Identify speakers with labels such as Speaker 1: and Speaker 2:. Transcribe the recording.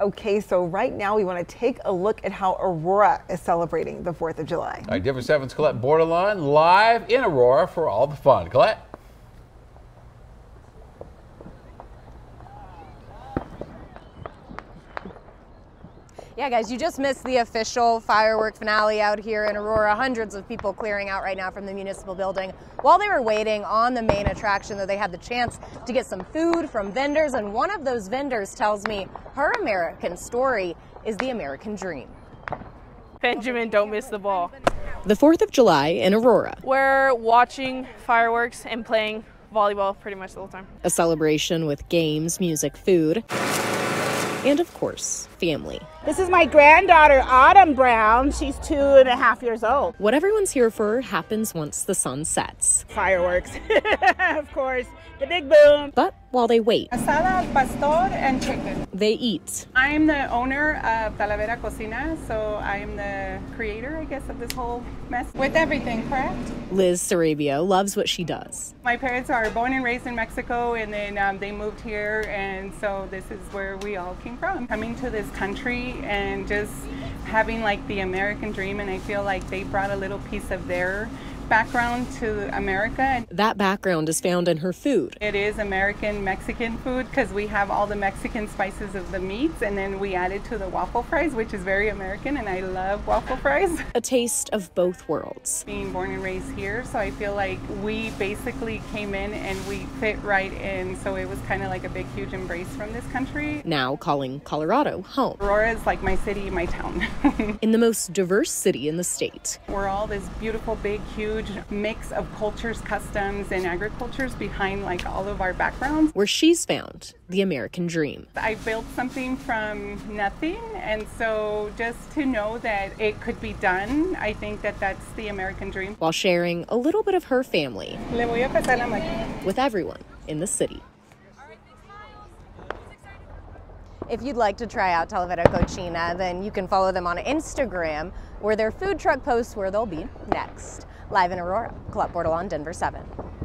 Speaker 1: Okay, so right now we want to take a look at how Aurora is celebrating the 4th of July.
Speaker 2: All right, Denver 7's Colette Bordelon live in Aurora for all the fun. Colette?
Speaker 3: Yeah, guys, you just missed the official firework finale out here in Aurora. Hundreds of people clearing out right now from the municipal building while they were waiting on the main attraction, though they had the chance to get some food from vendors. And one of those vendors tells me her American story is the American dream.
Speaker 4: Benjamin, don't miss the ball.
Speaker 3: The 4th of July in Aurora.
Speaker 4: We're watching fireworks and playing volleyball pretty much the whole time.
Speaker 3: A celebration with games, music, food, and of course, family.
Speaker 5: This is my granddaughter, Autumn Brown. She's two and a half years old.
Speaker 3: What everyone's here for happens once the sun sets.
Speaker 5: Fireworks, of course, the big boom.
Speaker 3: But while they wait,
Speaker 6: asada, pastor, and chicken.
Speaker 3: They eat.
Speaker 6: I'm the owner of Talavera Cocina, so I'm the creator, I guess, of this whole mess. With everything, correct?
Speaker 3: Liz Sarabia loves what she does.
Speaker 6: My parents are born and raised in Mexico, and then um, they moved here, and so this is where we all came from. Coming to this country and just having like the American dream, and I feel like they brought a little piece of their background to America.
Speaker 3: That background is found in her food.
Speaker 6: It is American Mexican food because we have all the Mexican spices of the meats and then we add it to the waffle fries, which is very American, and I love waffle fries.
Speaker 3: A taste of both worlds.
Speaker 6: Being born and raised here, so I feel like we basically came in and we fit right in, so it was kind of like a big, huge embrace from this country.
Speaker 3: Now calling Colorado home.
Speaker 6: Aurora is like my city, my town.
Speaker 3: in the most diverse city in the state.
Speaker 6: We're all this beautiful, big, huge mix of cultures, customs, and agricultures behind like all of our backgrounds.
Speaker 3: Where she's found the American dream.
Speaker 6: I built something from nothing, and so just to know that it could be done, I think that that's the American dream.
Speaker 3: While sharing a little bit of her family with everyone in the city. If you'd like to try out Talavera Cocina, then you can follow them on Instagram, where their food truck posts where they'll be next. Live in Aurora, Colette Bordelon, Denver 7.